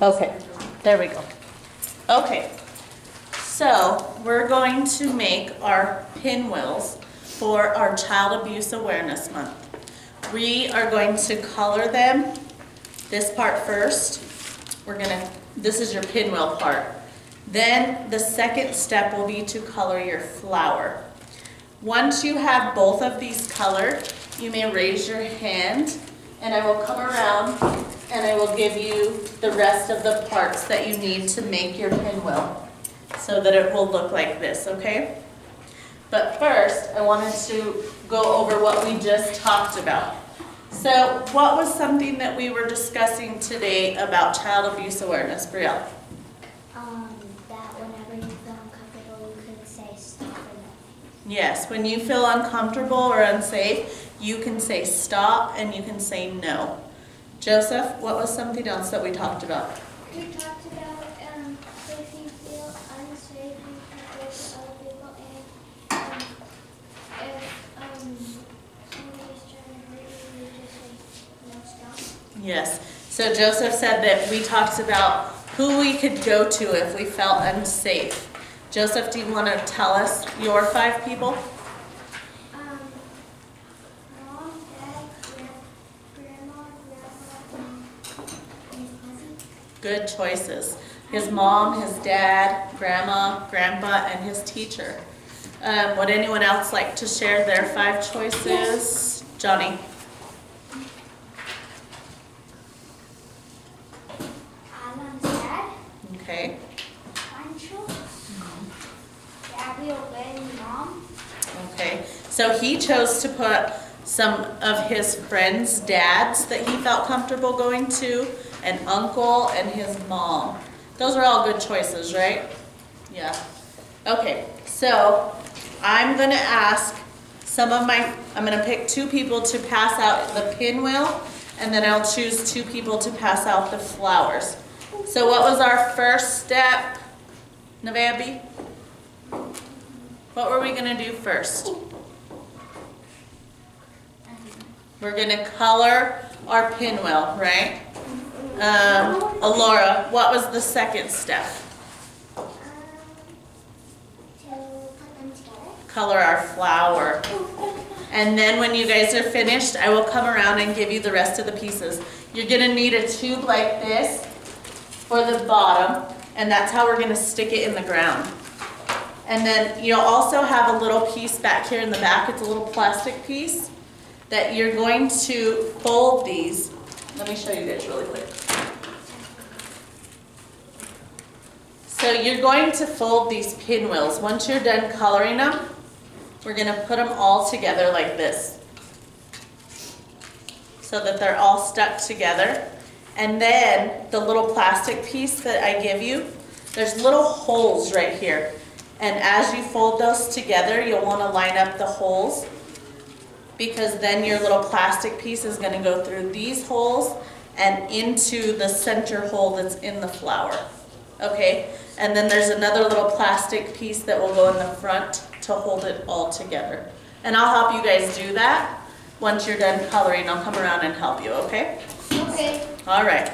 Okay, there we go. Okay, so we're going to make our pinwheels for our Child Abuse Awareness Month. We are going to color them, this part first. We're gonna, this is your pinwheel part. Then the second step will be to color your flower. Once you have both of these colored, you may raise your hand and I will come around will give you the rest of the parts that you need to make your pinwheel so that it will look like this, okay? But first, I wanted to go over what we just talked about. So what was something that we were discussing today about child abuse awareness, Brielle? Um, that whenever you feel uncomfortable, you could say stop or. Yes, when you feel uncomfortable or unsafe, you can say stop and you can say no. Joseph, what was something else that we talked about? We talked about um, if you feel unsafe, you can go to other people, and um, if um, somebody's trying to hurt you, you just say no stop. Yes, so Joseph said that we talked about who we could go to if we felt unsafe. Joseph, do you want to tell us your five people? Um, mom, dad, gran- grandma, grandma, and, and cousin. Good choices. His mom, his dad, grandma, grandpa, and his teacher. Um, would anyone else like to share their five choices? Johnny? Okay, Pancho, Gabby, Obey, mom. okay. So he chose to put some of his friends' dads that he felt comfortable going to, an uncle, and his mom. Those are all good choices, right? Yeah. Okay, so I'm gonna ask some of my, I'm gonna pick two people to pass out the pinwheel, and then I'll choose two people to pass out the flowers. So what was our first step, Navambi? What were we gonna do first? We're gonna color our pinwheel, right? Um, Alora, what was the second step? Color our flower. And then when you guys are finished, I will come around and give you the rest of the pieces. You're gonna need a tube like this for the bottom, and that's how we're gonna stick it in the ground. And then you'll also have a little piece back here in the back, it's a little plastic piece, that you're going to fold these. Let me show you guys really quick. So you're going to fold these pinwheels. Once you're done coloring them, we're gonna put them all together like this. So that they're all stuck together. And then the little plastic piece that I give you, there's little holes right here. And as you fold those together, you'll wanna line up the holes because then your little plastic piece is gonna go through these holes and into the center hole that's in the flower. Okay, and then there's another little plastic piece that will go in the front to hold it all together. And I'll help you guys do that. Once you're done coloring, I'll come around and help you, okay? Okay. All right.